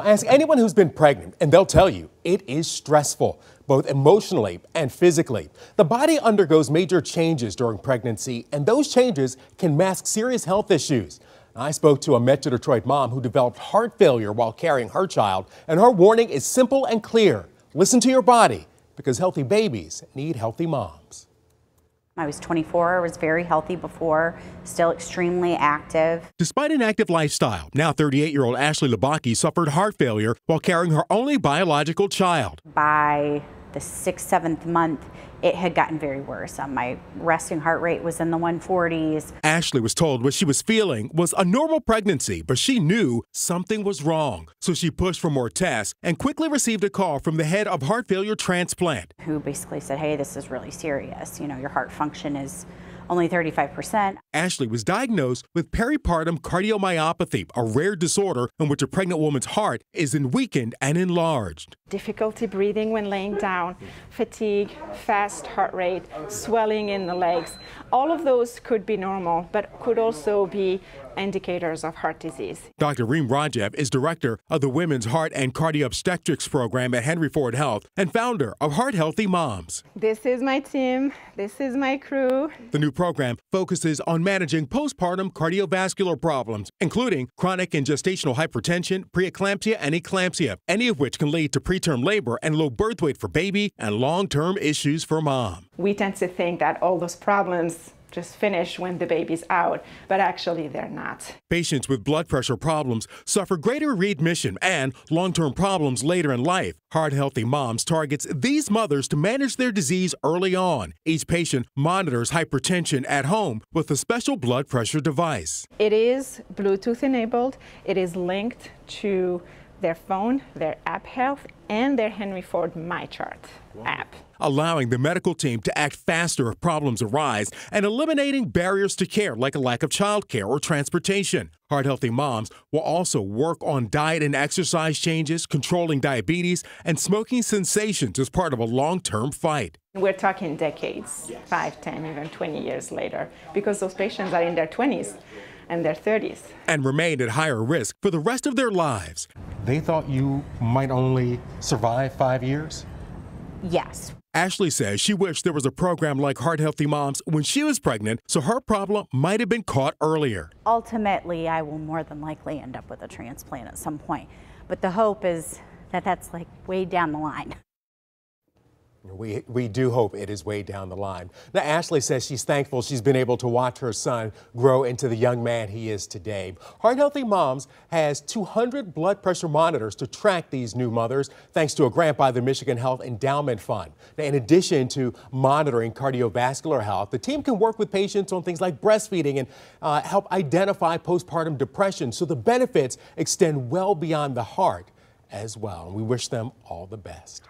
Ask anyone who's been pregnant, and they'll tell you it is stressful, both emotionally and physically. The body undergoes major changes during pregnancy, and those changes can mask serious health issues. I spoke to a Metro Detroit mom who developed heart failure while carrying her child, and her warning is simple and clear listen to your body because healthy babies need healthy moms. I was 24, I was very healthy before, still extremely active. Despite an active lifestyle, now 38 year old Ashley Labaki suffered heart failure while carrying her only biological child. By the sixth, seventh month, it had gotten very worse. Um, my resting heart rate was in the 140s. Ashley was told what she was feeling was a normal pregnancy, but she knew something was wrong. So she pushed for more tests and quickly received a call from the head of heart failure transplant. Who basically said, hey, this is really serious. You know, your heart function is only 35%. Ashley was diagnosed with peripartum cardiomyopathy, a rare disorder in which a pregnant woman's heart is weakened and enlarged. Difficulty breathing when laying down, fatigue, fast heart rate, swelling in the legs. All of those could be normal, but could also be indicators of heart disease. Dr. Reem Rajev is director of the Women's Heart and Cardiobstetrics Program at Henry Ford Health and founder of Heart Healthy Moms. This is my team. This is my crew. The new program focuses on managing postpartum cardiovascular problems, including chronic and gestational hypertension, preeclampsia, and eclampsia, any of which can lead to preterm labor and low birth weight for baby and long-term issues for mom. We tend to think that all those problems just finish when the baby's out, but actually they're not. Patients with blood pressure problems suffer greater readmission and long term problems later in life. Heart Healthy Moms targets these mothers to manage their disease early on. Each patient monitors hypertension at home with a special blood pressure device. It is Bluetooth enabled, it is linked to their phone, their app health, and their Henry Ford MyChart wow. app. Allowing the medical team to act faster if problems arise and eliminating barriers to care like a lack of childcare or transportation. Heart Healthy Moms will also work on diet and exercise changes, controlling diabetes, and smoking cessations as part of a long term fight. We're talking decades, yes. 5, 10, even 20 years later, because those patients are in their 20s and their 30s. And remain at higher risk for the rest of their lives. They thought you might only survive five years? Yes. Ashley says she wished there was a program like Heart Healthy Moms when she was pregnant, so her problem might have been caught earlier. Ultimately, I will more than likely end up with a transplant at some point. But the hope is that that's like way down the line. We, we do hope it is way down the line. Now, Ashley says she's thankful she's been able to watch her son grow into the young man he is today. Heart Healthy Moms has 200 blood pressure monitors to track these new mothers, thanks to a grant by the Michigan Health Endowment Fund. Now, in addition to monitoring cardiovascular health, the team can work with patients on things like breastfeeding and uh, help identify postpartum depression, so the benefits extend well beyond the heart as well. And we wish them all the best.